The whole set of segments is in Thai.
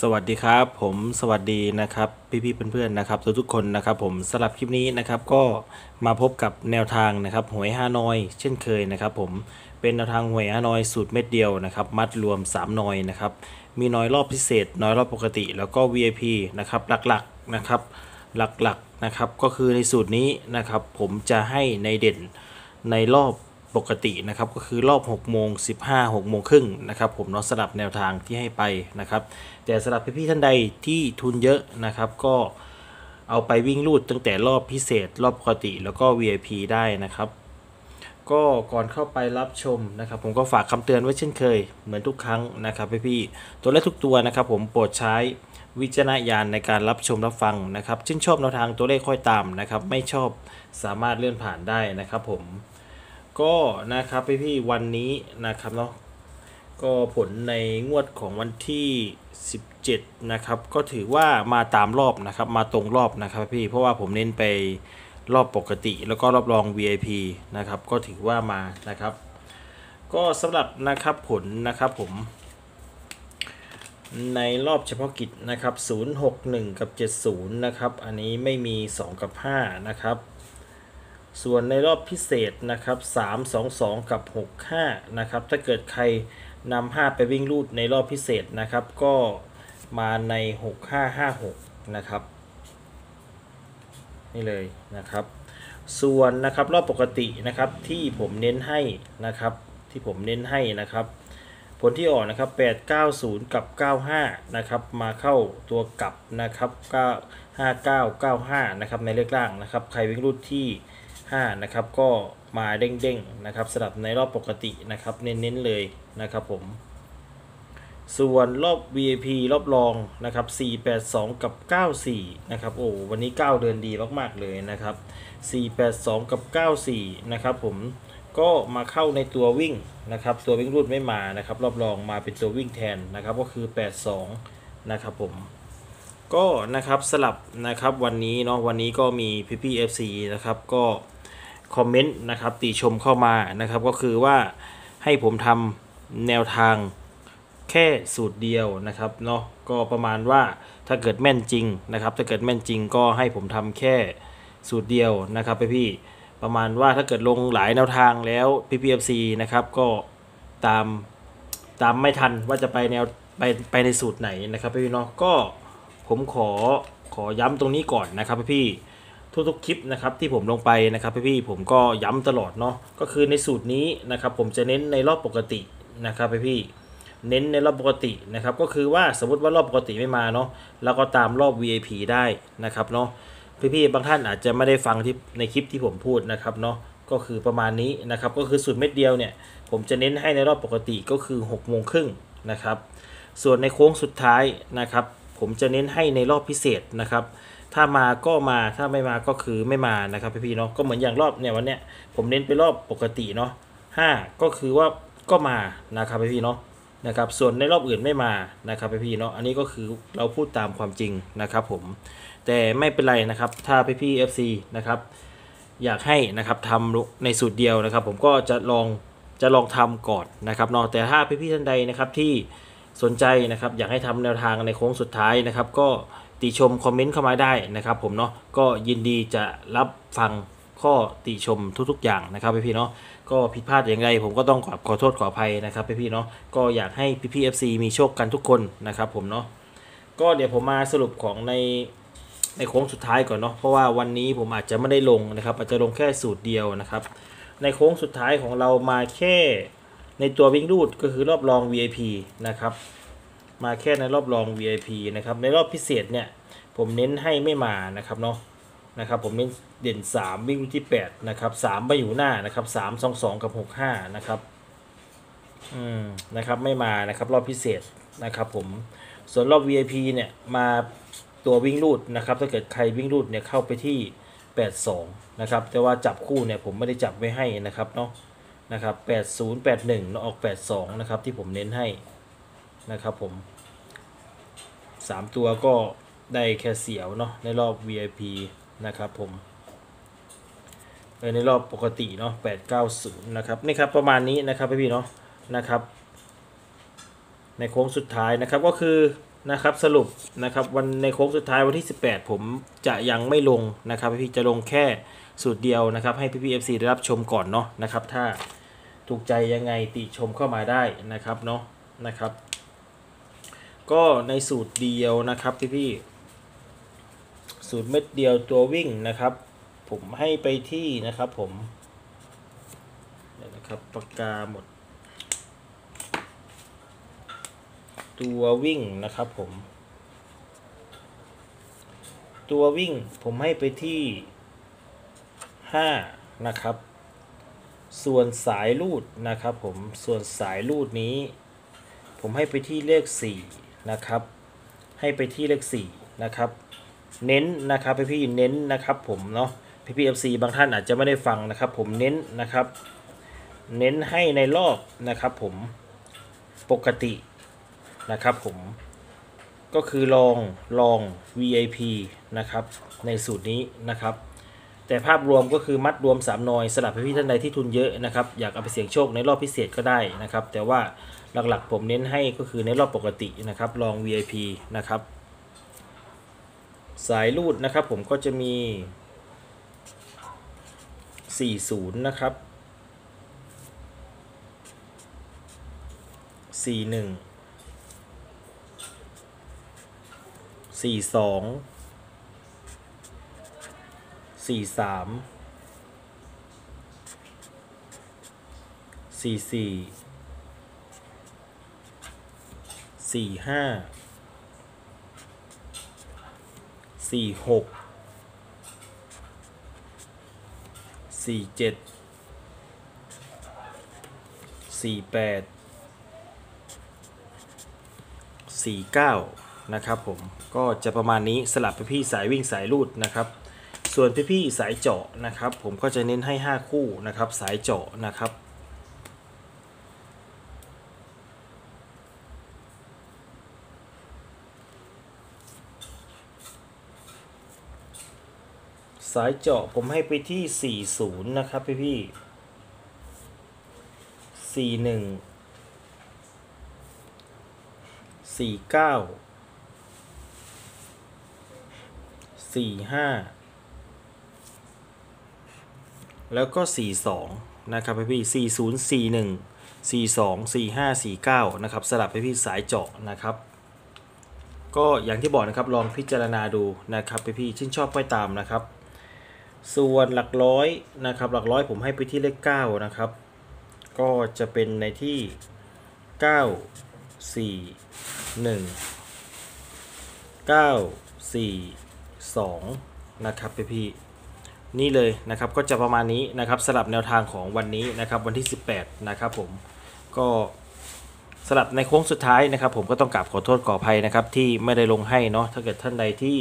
สวัสดีครับ ผมสวัสดีนะครับพี่ๆเพื่อนๆนะครับทุกๆคนนะครับ ผมสำหรับคลิปนี้นะครับก็มาพบกับแนวทางนะครับหวยฮานอย เช่นเคยนะครับ ผมเป็นแนวทางหวยฮานอยสูตรเม็ดเดียวนะครับ มัดรวม 3นอยนะครับมีน้อยรอบพิเศษ น้อยรอบปกติ แล้วก็ VIP นะครับหลักๆนะครับหลักๆนะครับก็คือในสูตรนี้นะครับ ผมจะให้ในเด่นในรอบ ปกตินะครับก็คือรอบ6โมง15 6โมงครึ่งนะครับผมเนาะสลับแนวทางที่ให้ไปนะครับ แต่สำหรับพี่ๆท่านใดที่ทุนเยอะนะครับก็เอาไปวิ่งรูดตั้งแต่รอบพิเศษ รอบปกติแล้วก็ VIP ได้นะครับ ก็ก่อนเข้าไปรับชมนะครับ ผมก็ฝากคำเตือนไว้เช่นเคย เหมือนทุกครั้งนะครับพี่ๆตัวและทุกตัวนะครับ ผมโปรดใช้วิจารณญาณในการรับชมรับฟังนะครับชื่นชอบแนวทางตัวเลขค่อยตามนะครับ ไม่ชอบสามารถเลื่อนผ่านได้นะครับ ผม ก็นะครับพี่ๆวันนี้นะครับเนาะก็ผลในงวดของวันที่ 17 นะครับ ก็ถือว่ามาตามรอบนะครับ มาตรงรอบนะครับพี่เพราะว่าผมเน้นไปรอบปกติ แล้วก็รอบรอง VIP นะครับ ก็ถือว่ามานะครับ ก็สำหรับนะครับผลนะครับผม ในรอบเฉพาะกิจนะครับ 061 กับ 70 นะครับ อันนี้ไม่มี 2 กับ 5 นะครับ ส่วนในรอบพิเศษนะครับ3 2 2 กับ 6 5 นะครับ ถ้าเกิดใครนำ5ไปวิ่งรูดในรอบพิเศษนะครับ ก็มาใน 6 5 5 6 นะครับ นี่เลยนะครับ ส่วนนะครับรอบปกตินะครับที่ผมเน้นให้นะครับที่ผมเน้นให้นะครับ ผลที่ออกนะครับ890 กับ 95 นะครับ มาเข้าตัวกลับนะครับ9 5995 นะครับในเลขล่างนะครับ ใครวิ่งรูดที่ 5นะครับก็มาเด้งๆนะครับสำหรับในรอบปกตินะครับเน้นๆเลยนะครับผม ส่วนรอบ VIP รอบรองนะครับ482 กับ 94นะครับโอ้วันนี้ 9 เดินดีมากๆเลยนะครับ482 กับ 94นะครับผมก็มาเข้าในตัววิ่งนะครับตัววิ่งรูดไม่มานะครับรอบรองมาเป็นตัววิ่งแทนนะครับก็คือ 82นะครับผมก็นะครับสลับนะครับวันนี้เนาะวันนี้ก็มีพี่พี่ FC นะครับก็ คอมเมนต์นะครับติชมเข้ามานะครับ ก็คือว่าให้ผมทำแนวทางแค่สูตรเดียวนะครับเนาะก็ประมาณว่าถ้าเกิดแม่นจริงนะครับ ถ้าเกิดแม่นจริงก็ให้ผมทำแค่สูตรเดียวนะครับพี่พี่ประมาณว่าถ้าเกิดลงหลายแนวทางแล้วพี่พี่ FC นะครับก็ตามตามไม่ทันว่าจะไปแนวไปไปในสูตรไหนนะครับพี่เนาะก็ผมขอขอย้ำตรงนี้ก่อนนะครับพี่ ทุกๆคลิปนะครับที่ผมลงไปนะครับพี่ๆผมก็ย้ำตลอดเนาะก็คือในสูตรนี้นะครับผมจะเน้นในรอบปกตินะครับพี่ๆเน้นในรอบปกตินะครับก็คือว่าสมมติว่ารอบปกติไม่มาเนาะเราก็ตามรอบ VIP ได้นะครับเนาะพี่ๆบางท่านอาจจะไม่ได้ฟังที่ในคลิปที่ผมพูดนะครับเนาะก็คือประมาณนี้นะครับก็คือสูตรเม็ดเดียวเนี่ยผมจะเน้นให้ในรอบปกติก็คือ6โมงครึ่งนะครับส่วนในโค้งสุดท้ายนะครับผมจะเน้นให้ในรอบพิเศษนะครับ ถ้ามาก็มาถ้าไม่มาก็คือไม่มานะครับพี่ๆเนาะก็เหมือนอย่างรอบเนี่ยวันเนี้ยผมเน้นไปรอบปกติเนาะห้าก็คือว่าก็มานะครับพี่ๆเนาะนะครับส่วนในรอบอื่นไม่มานะครับพี่ๆเนาะอันนี้ก็คือเราพูดตามความจริงนะครับผมแต่ไม่เป็นไรนะครับถ้าพี่ๆ FC นะครับอยากให้นะครับทำในสูตรเดียวนะครับ ผมก็จะลองจะลองทำก่อนนะครับเนาะแต่ถ้าพี่ๆท่านใดนะครับที่สนใจนะครับอยากให้ทำแนวทางในโค้งสุดท้ายนะครับ ก็ ติชมคอมเมนต์เข้ามาได้นะครับ ผมเนาะก็ยินดีจะรับฟังข้อติชมทุกๆ อย่างนะครับพี่ๆเนาะก็ผิดพลาดอย่างไรผมก็ต้องขอขอโทษขออภัยนะครับพี่ๆเนาะก็อยากให้พี่ๆ FC มีโชคกันทุกคนนะครับผมเนาะก็เดี๋ยวผมมาสรุปของในในโค้งสุดท้ายก่อนเนาะเพราะว่าวันนี้ผมอาจจะไม่ได้ลงนะครับ อาจจะลงแค่สูตรเดียวนะครับ ในโค้งสุดท้ายของเรามาแค่ในตัววิ่งรูดก็คือรอบรอง VIP นะครับ มาแค่ในรอบรอง VIP นะครับ ในรอบพิเศษเนี่ย ผมเน้นให้ไม่มานะครับเนาะนะครับผมเน้นเด่น 3 วิ่งรูที่ 8 นะครับ3ไปอยู่หน้านะครับ 3 2 2 กับ 6 5 นะครับอืมนะครับไม่มานะครับรอบพิเศษนะครับผมส่วนรอบ VIP เนี่ยมาตัววิ่งรูดนะครับถ้าเกิดใครวิ่งรูดเนี่ยเข้าไปที่ 82 นะครับ แต่ว่าจับคู่เนี่ยผมไม่ได้จับไว้ให้นะครับเนาะนะครับ80 81แล้วออก 82 นะครับที่ผมเน้นให้นะครับผม 3ตัวก็ได้แค่เสียวเนาะในรอบ VIP นะครับผมเออในรอบปกติเนาะ890นะครับนี่ครับประมาณนี้นะครับพี่ๆเนาะนะครับ ในโค้งสุดท้ายนะครับก็คือนะครับสรุปนะครับวันในโค้งสุดท้ายวันที่ 18 ผมจะยังไม่ลงนะครับพี่ๆจะลงแค่สูตรเดียวนะครับ ให้พี่พี่ FC ได้รับชมก่อนเนาะนะครับ ถ้าถูกใจยังไงติชมเข้ามาได้นะครับเนาะนะครับ ก็ในสูตรเดียวนะครับพี่ๆสูตรเม็ดเดียวตัววิ่งนะครับ ผมให้ไปที่นะครับผมเดี๋ยวนะครับปากกาหมด ตัววิ่งนะครับผม ตัววิ่งผมให้ไปที่5นะครับ ส่วนสายรูดนะครับผมส่วนสายรูดนี้ ผมให้ไปที่เลข4 นะครับ ให้ไปที่เลข4นะครับ เน้นนะครับพี่พี่ๆเน้นนะครับ ผมเนาะพี่พี่ FC บางท่านอาจจะไม่ได้ฟังนะครับ ผมเน้นนะครับ เน้นให้ในรอบนะครับ ผมปกตินะครับ ผมก็คือลองลอง VIP นะครับ ในสูตรนี้นะครับ แต่ภาพรวมก็คือมัดรวม 3 นอยสลับให้พี่ท่านใดที่ทุนเยอะนะครับ อยากเอาไปเสี่ยงโชคในรอบพิเศษก็ได้นะครับ แต่ว่า หลักๆ ผมเน้นให้ก็คือในรอบปกตินะครับลอง VIP นะครับสายรูดนะครับผมก็จะมี 40 นะครับ 41 42 43 44 สี่ห้าสี่หกสี่เจ็ดสี่แปดสี่เก้านะครับผมก็จะประมาณนี้สลับไปพี่สายวิ่งสายรูดนะครับ ส่วนพี่พี่สายเจาะนะครับ ผมก็จะเน้นให้ 5 คู่นะครับ สายเจาะนะครับ สายเจาะผมให้ไปที่ 40 นะครับพี่พี่สี่หนึ่งสี่เก้าสี่ห้าแล้วก็สี่สองนะครับพี่สี่ศูนย์สี่หนึ่งสี่สองสี่ห้าสี่เก้านะครับสลับไปพี่สายเจาะนะครับ ก็อย่างที่บอกนะครับลองพิจารณาดูนะครับพี่พี่ชื่นชอบไปตามนะครับ ส่วนหลักร้อยนะครับ หลักร้อยผมให้ไปที่เลขเก้านะครับ ก็จะเป็นในที่เก้าสี่หนึ่งเก้าสี่สองนะครับพี่พี่นี่เลยนะครับก็จะประมาณนี้นะครับสลับแนวทางของวันนี้นะครับวันที่ 18 นะครับผมก็สลับในโค้งสุดท้ายนะครับ ผมก็ต้องกราบขอโทษขออภัยนะครับที่ไม่ได้ลงให้เนาะถ้าเกิดท่านใดที่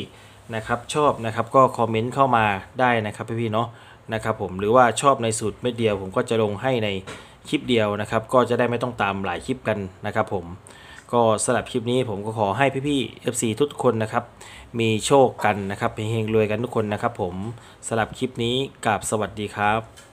นะครับชอบนะครับก็คอมเมนต์เข้ามาได้นะครับพี่พี่ๆเนาะนะครับผมหรือว่าชอบในสูตรเม็ดเดียว ผมก็จะลงให้ในคลิปเดียวนะครับ ก็จะได้ไม่ต้องตามหลายคลิปกันนะครับผมก็สำหรับคลิปนี้ผมก็ขอให้พี่ๆ FC ทุกคนนะครับ มีโชคกันนะครับเฮงๆรวยกันทุกคนนะครับผมสำหรับคลิปนี้กับสวัสดีครับ